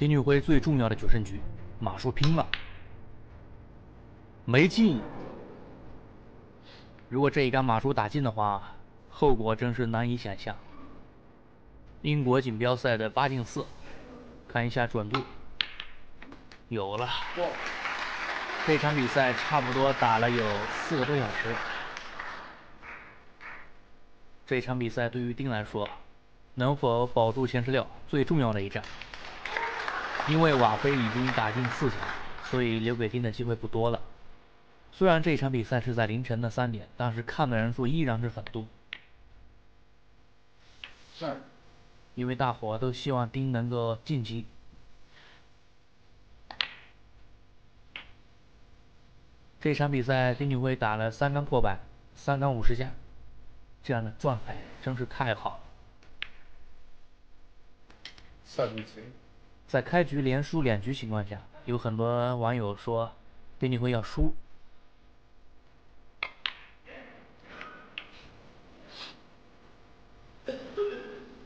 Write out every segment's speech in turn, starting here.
丁俊晖最重要的决胜局，马叔拼了，没进。如果这一杆马叔打进的话，后果真是难以想象。英国锦标赛的八进四，看一下准度，有了。这场比赛差不多打了有四个多小时。这场比赛对于丁来说，能否保住前十六最重要的一战。因为瓦菲已经打进四强，所以留给丁的机会不多了。虽然这场比赛是在凌晨的三点，但是看的人数依然是很多。是。因为大伙都希望丁能够晋级。这场比赛丁俊晖打了三杆破百，三杆五十下，这样的状态真是太好了。三在开局连输两局情况下，有很多网友说丁俊晖要输。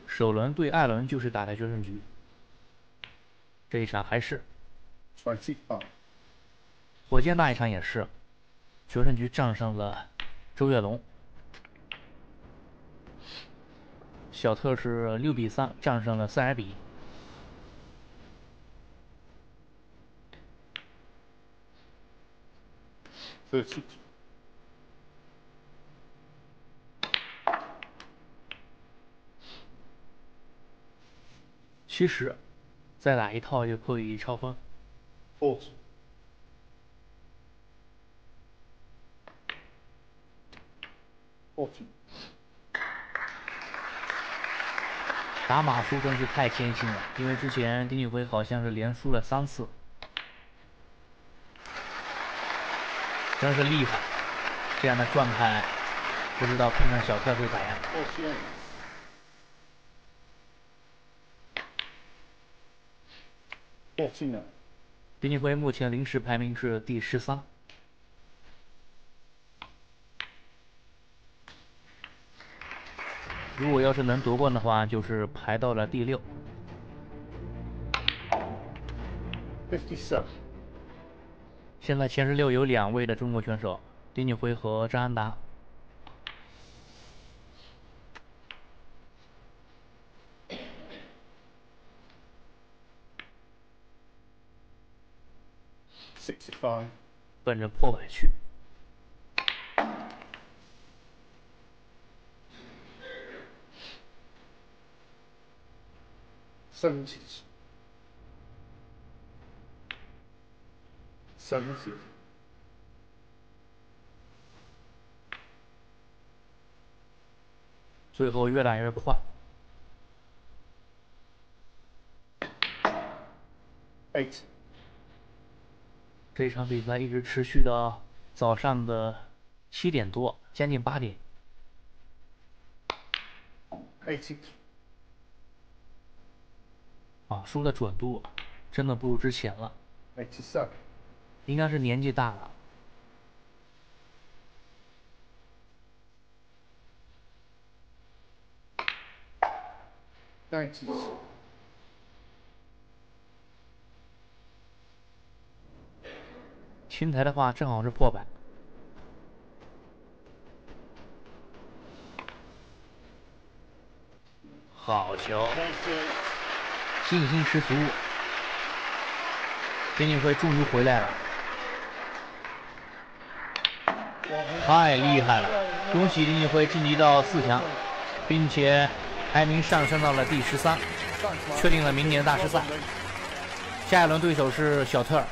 首轮对艾伦就是打的决胜局，这一场还是。火箭那一场也是，决胜局战胜了周跃龙。小特是六比三战胜了塞尔比。其实，再打一套就可以超分。打马输真是太艰辛了，因为之前丁俊晖好像是连输了三次。真是厉害，这样的状态，不知道碰上小特会咋样。丁俊晖目前临时排名是第十三，如果要是能夺冠的话，就是排到了第六。现在前十六有两位的中国选手，丁俊晖和张安达。Sixty-five，奔着破百去。最后越打越快。Eight，这场比赛一直持续到早上的七点多，将近八点。Eight，啊，输的准度真的不如之前了。Eighty-seven。应该是年纪大了。青台的话正好是破百，好球，信心十足，丁俊晖终于回来了。太厉害了！恭喜林俊辉晋级到四强，并且排名上升到了第十三，确定了明年大师赛。下一轮对手是小特尔。